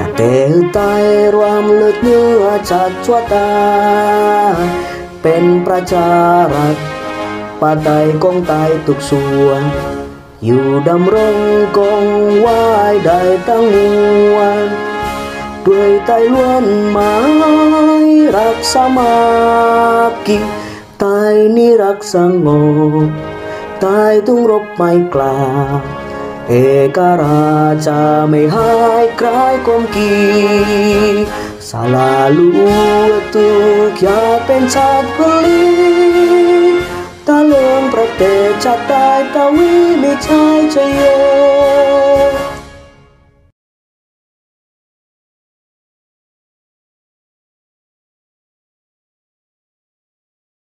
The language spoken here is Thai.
ประเทศไทยรวมลือดเนื้อชาติชั่วตา เป็นประชารัฐปาไตยกองตายทุกส่วน อยู่ดำรงกองไว้ได้ตั้งมวลด้วยใจล้วนหมายรักสามัคคีตายนิรักสงบตายต้องรบไม่กล้า เอกราชาไม่หายคลายความกี Selalu untuk ya เป็นชาติผลิตตะเลิงประเทศชาติใต้ตวีไม่ใช่ชโย